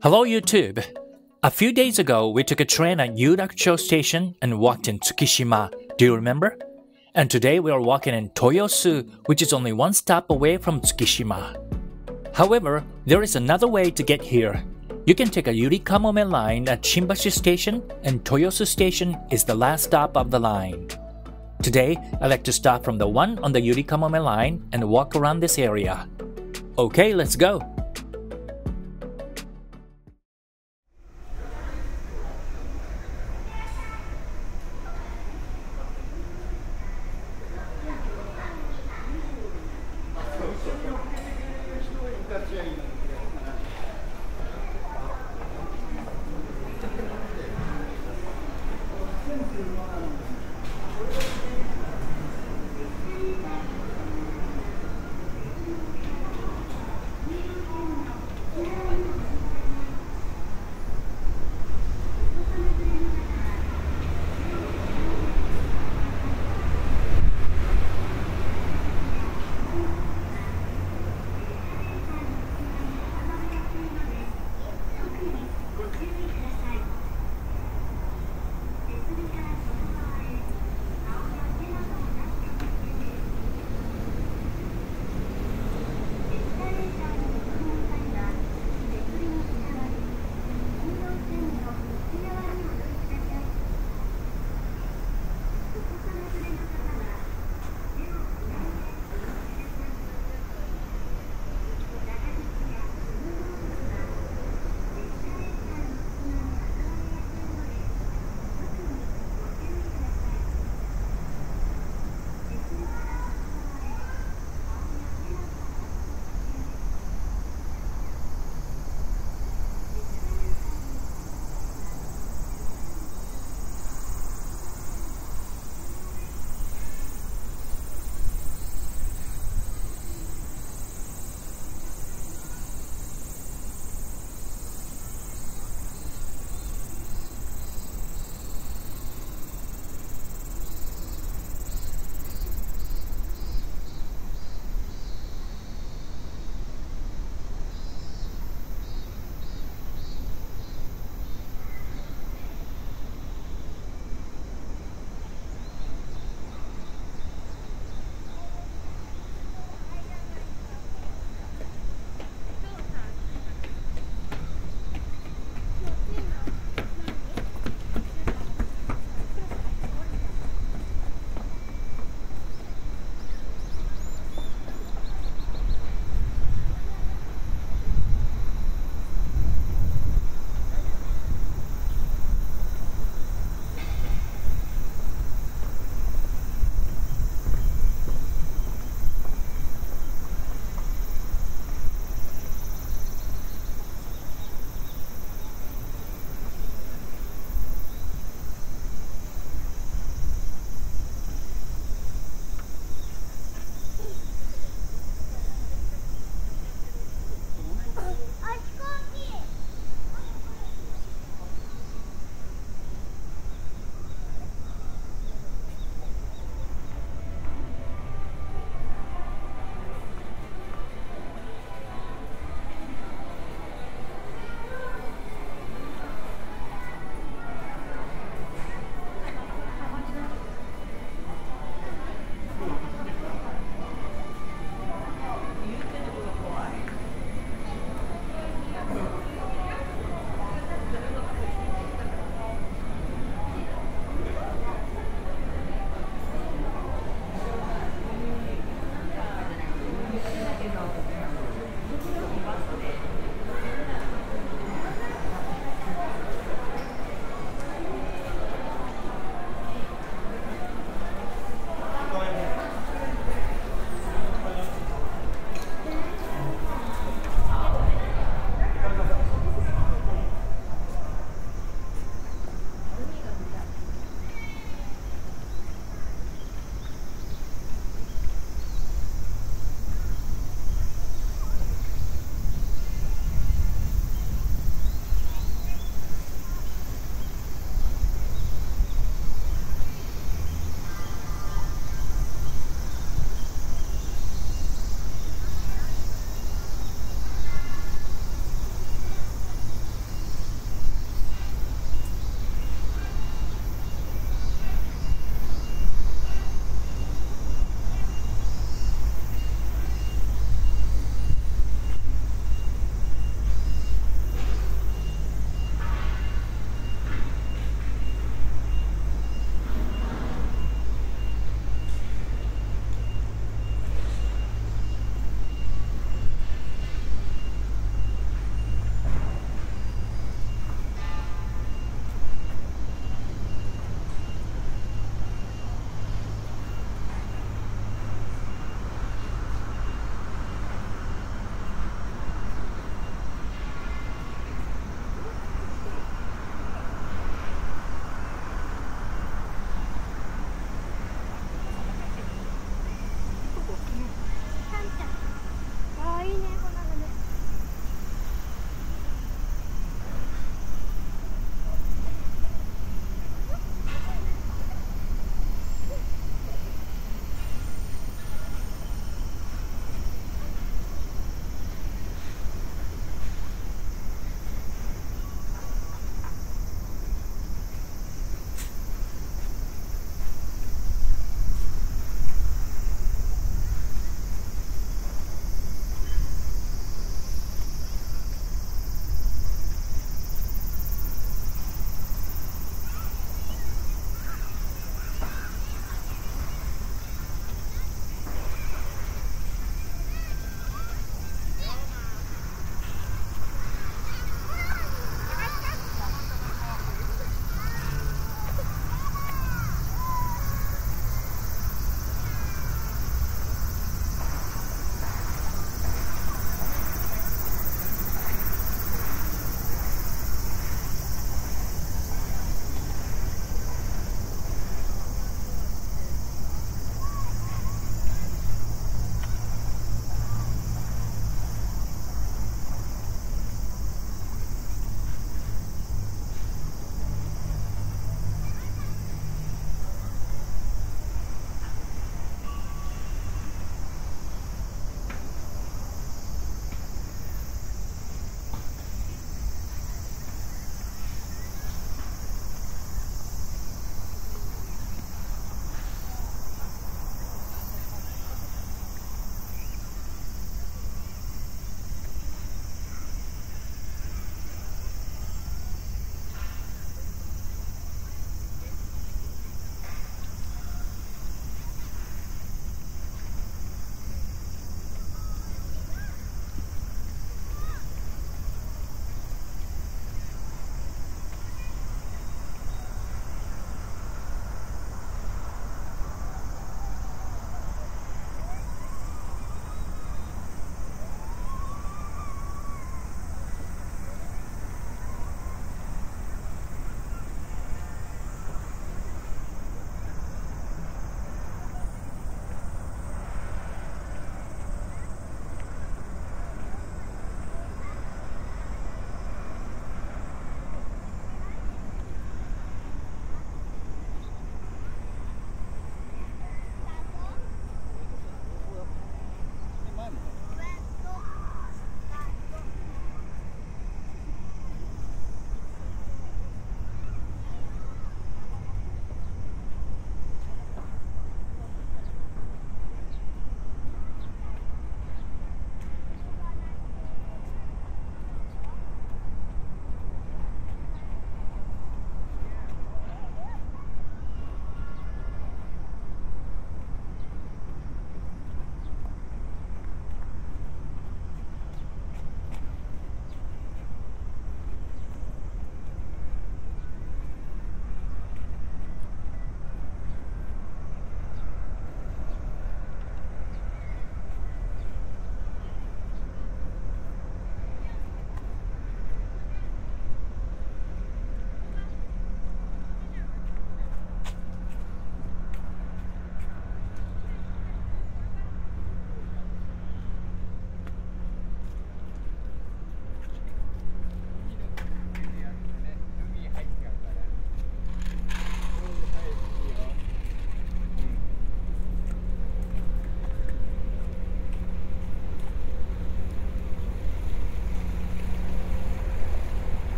Hello, YouTube. A few days ago, we took a train at Yurakucho Station and walked in Tsukishima. Do you remember? And today we are walking in Toyosu, which is only one stop away from Tsukishima. However, there is another way to get here. You can take a Yurikamome line at Shimbashi Station, and Toyosu Station is the last stop of the line. Today, I'd like to stop from the one on the Yurikamome line and walk around this area. Okay, let's go.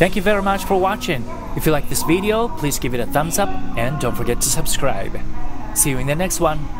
Thank you very much for watching. If you like this video, please give it a thumbs up and don't forget to subscribe. See you in the next one.